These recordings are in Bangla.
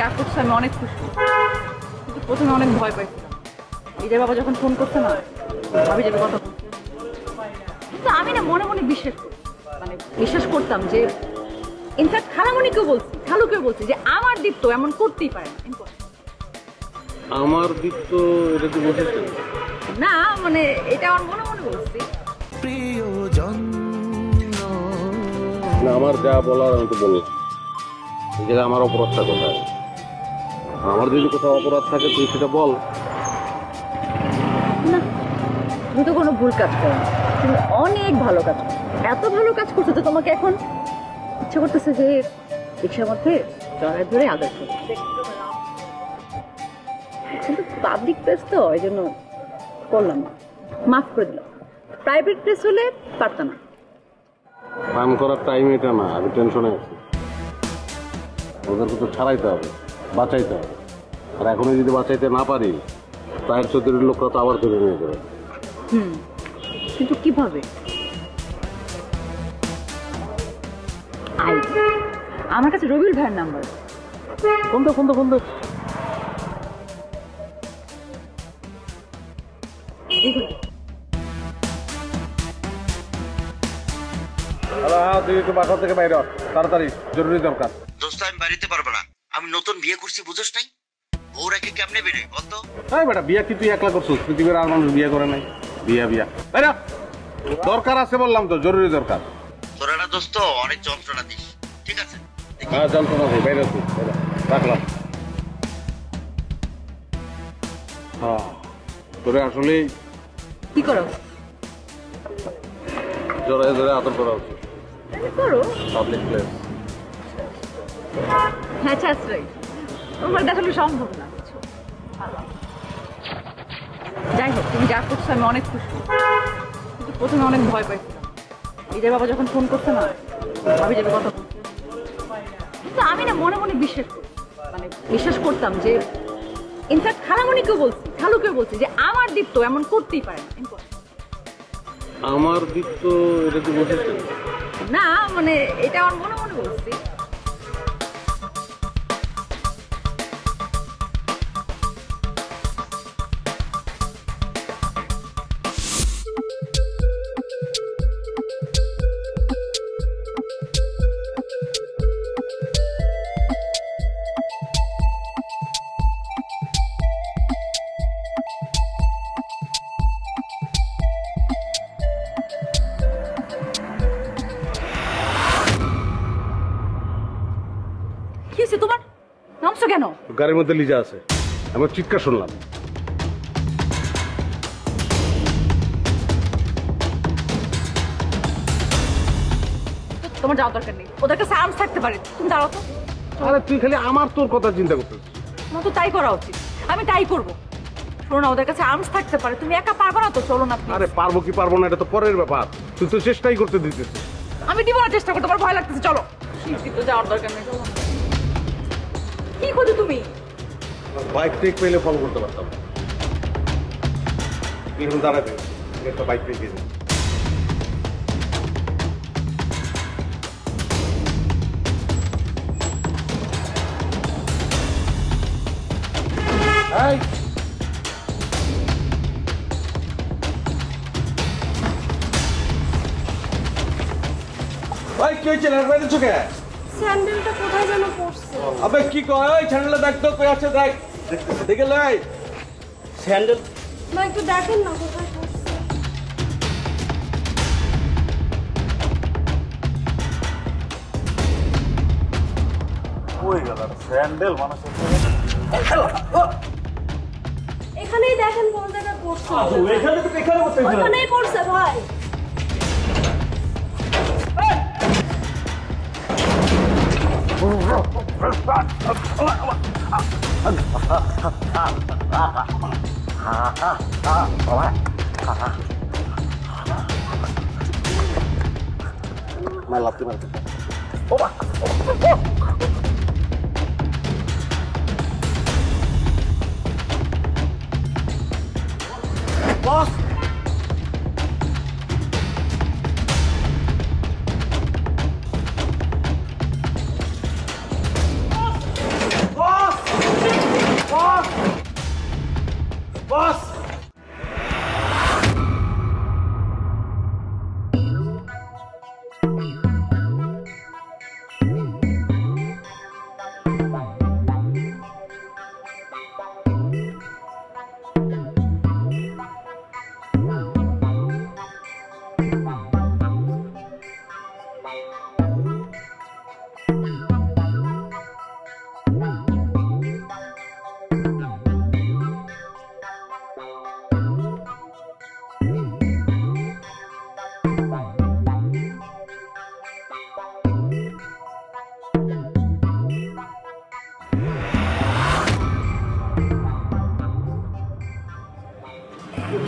যা করছ আমি অনেক খুশি। কিন্তু প্রথমে অনেক ভয় পাইছিলাম। নিজের বাবা যখন ফোন করছে না ভাবি যাবে কথা বলছে কিন্তু আমি না মনে মনে বিশ্বাস করি। মানে বিশ্বাস করতাম যে ইনফ্যাক্ট খালামণিকেও বলছি খালুকেও বলছি যে আমার দীপ্ত এমন করতেই পারে না। আমার দিক তো এটা কি বসেছে না মানে এটা আমার মনে মনে বলছি। না আমার যা বলার আমি তো বললাম। আমার অপরাধটা কোথায়? আমার যদি কোথাও অপরাধ থাকে তুই সেটা বল। না তুমি তো কোনো ভুল কাজ করো। তুমি অনেক ভালো কাজ এত ভালো কাজ করছ যে তোমাকে এখন ইচ্ছে করতেছে যে রিক্সার মধ্যে জড়ায় ধরে আদর কিন্তু পাবলিক প্লেস তো ওই জন্য করলাম না। মাফ করে দিলাম। প্রাইভেট প্লেস হলে পারতাম না। প্ল্যান করার টাইম এটা না আমি টেনশনে আছি। ওদেরকে তো ছাড়াইতে হবে। বাঁচাইতে হবে। আর এখনই যদি বাঁচাইতে না পারি প্রায়ের চৌধুরীর লোকরা তো আবার ধরে নিয়ে যাবে। কিন্তু কীভাবে? আমার কাছে রবিউল ভাইয়ের নাম্বার। ফোন দে ফোন দে ফোন তুই একটু বাসা থেকে বাইরে তাড়াতাড়ি জরুরি দরকার। দোস্ত আমি বাড়িতে পারব না। আমি নতুন বিয়ে করছি বুঝোস নাই? বউ রেখে কেমনে বেরোয় বলতো হ্যাঁ বেটা বিয়া কি তুই একলা করছিস? পৃথিবীর আর মানুষ বিয়ে করে নাই। বিয়া বিয়া। বাইরে হ। দরকার আছে বললাম তো জরুরি দরকার। তোরা না দোস্ত অনেক যন্ত্রণা দিস ঠিক আছে? হ্যাঁ যন্ত্রণা নেই বাইরে তুই রাখলাম। হ্যাঁ তোরে আসলে কি করো? জোরে জোরে আদর করা উচিত। করো। পাবলিক প্লেস হ্যাঁ তোমার দেখানো সম্ভব না। যাই হোক তুমি যা করছ আমি অনেক খুশি। কিন্তু প্রথমে অনেক ভয় পাইছিলাম। বাবা যখন ফোন করছে না ভাবি যাবে কথা কিন্তু আমি না মনে মনে বিশ্বাস করি। মানে বিশ্বাস করতাম যে ইনফ্যাক্ট খালামণিকেও বলছি খালুকেও বলছি যে আমার দীপ্ত এমন করতেই পারে না। আমার দিক তো এটা কি বসেছে না মানে এটা আমার মনে মনে বলছি। কেন? গাড়ির মধ্যে লিজা আছে। আমার চিৎকার শুনলাম। তোমার যাওয়ার দরকার নেই। ওদের কাছে আর্মস থাকতে পারে। তুমি দাঁড়াও তো। আরে তুই খালি আমার তোর কথা চিন্তা করতেছিস তোমার তো তাই করা উচিত। আমি তাই করব। শোনো না ওদের কাছে আর্মস থাকতে পারে। তুমি একা পারবে না তো? চলো না আরে পারব কি পারব না এটা তো পরের ব্যাপার। তুই তো চেষ্টাই করতে দিতেছিস। আমি দিব না চেষ্টা করতে আমার ভয় লাগতেছে চলো। তো যাওয়ার দরকার নেই। কি খোঁজো তুমি? বাইক টেক পেলে ফলো করতে পারতাম। এখন দাঁড়াবে একটা বাইক পেয়ে গেছি এই! ভাই, কি হয়েছে? লাল বাইরে চোখে স্যান্ডেলটা কোথায় যেন পড়ছে? আবে কি কয়? ওই ছেলেটা দেখ তো কই আছে দেখ। দেখে লাই স্যান্ডেল না একটু দেখেন না কোথায় পড়ছে। এখানেই দেখেন কোন জায়গায় পড়ছে। এখানে তো এখানে পড়ছে ভাই। মার লাত্তি মারতে বস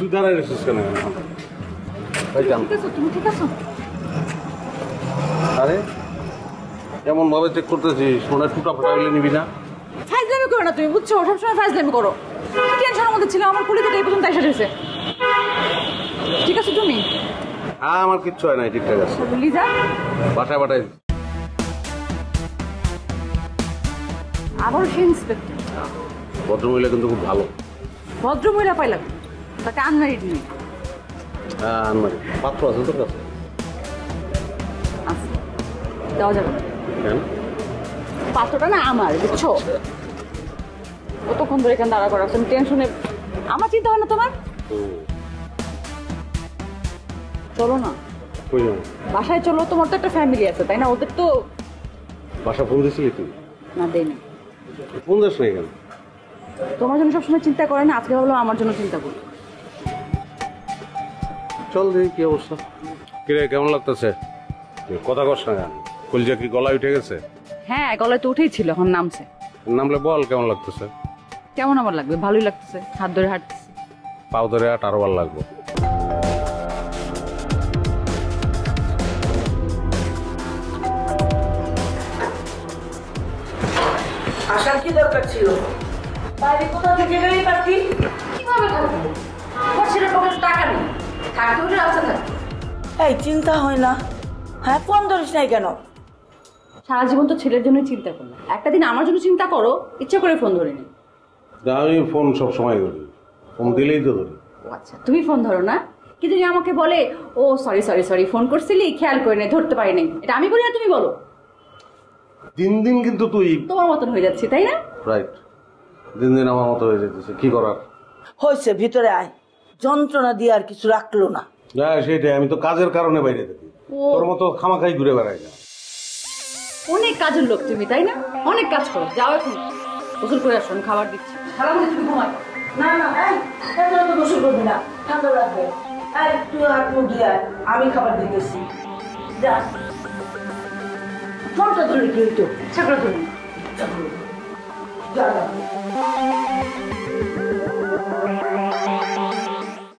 তুই দাঁড়াই রেছিস কেন? তুমি ঠিক আছো? আরে এমন ভাবে চেক করতেছিস হয় টুটা ফাটা হইলে নিবি না। ফাইজলামি করো না তুমি বুঝছ? সবসময় ফাইজলামি করো। টেনশনের মধ্যে ছিল আমার কুলি থেকে এই পর্যন্ত এসে রয়েছে ঠিক আছে তুমি? হ্যাঁ আমার কিচ্ছু হয় নাই ঠিকঠাক আছে। লিজা? বাসায় বাটাই আবারও সে ইন্সপেক্টর ভদ্রমহিলা কিন্তু খুব ভালো। ভদ্র মহিলা পাইলাম। তাকে আনমারিড নেই আনমারি পাত্র আছে তোর কাছে? আছে। দেওয়া যাবে না। কেন? পাত্রটা না আমার বুঝছ? কতক্ষণ ধরে এখানে দাঁড়া করা তুমি টেনশনে আমার চিন্তা হয় না তোমার চলো না। বাসায় চলো তোমার তো একটা ফ্যামিলি আছে তাই না? ওদের তো বাসা ফোন তুই? না দেয়নি ফোন দিস নাই কেন? তোমার জন্য সবসময় চিন্তা করে না আজকে ভাবলাম আমার জন্য চিন্তা করি। চল দেখি কি অবস্থা। কিরে কেমন লাগতেছে? কথা কস না কেন? কলজা কি গলায় উঠে গেছে? হ্যাঁ গলায় তো উঠেই ছিল এখন নামছে। নামলে বল কেমন লাগতেছে? কেমন আমার লাগবে? ভালোই লাগতেছে হাত ধরে হাঁটতেছে। পাও ধরে আট আরও ভালো লাগবে। আসার কি দরকার ছিল? বাইরে কোথা থেকে গেলেই পারতি? এই চিন্তা হয় না। হ্যাঁ ফোন ধরিস নাই কেন? সারা জীবন তো ছেলের জন্যই চিন্তা করলাম একটা দিন আমার জন্য চিন্তা করো ইচ্ছা করে ফোন ধরে নি। আমি ফোন সব সময় ধরি। ফোন দিলেই তো ধরি। আচ্ছা তুমি ফোন ধরো না। কিন্তু আমাকে বলে ও সরি সরি সরি ফোন করছিলি খেয়াল করে নে ধরতে পারি নাই। এটা আমি বলি না তুমি বলো? দিন দিন কিন্তু তুই তোমার মতন হয়ে যাচ্ছে তাই না? রাইট দিন দিন আমার মতো হয়ে যেতেছে কি করার? হয়েছে ভিতরে আয়। যন্ত্রণা দিয়ে আর কিছু রাখল না। হ্যাঁ সেটাই আমি তো কাজের কারণে বাইরে থাকি। ও। তোর মতো খামাখাই ঘুরে বেড়াই না। অনেক কাজের লোক তুমি তাই না? অনেক কাজ করো যাও এখন। গোসল করে আসো আমি খাবার দিচ্ছি। খাবার মধ্যে তুমি ঘুমাই। না না এই তো গোসল করবি না ঠান্ডা লাগবে। এই তুই হাত মুখ দিয়ে আমি খাবার দিতেছি। যা। ফোনটা ধরে কি হইতো ধরুন যা যা।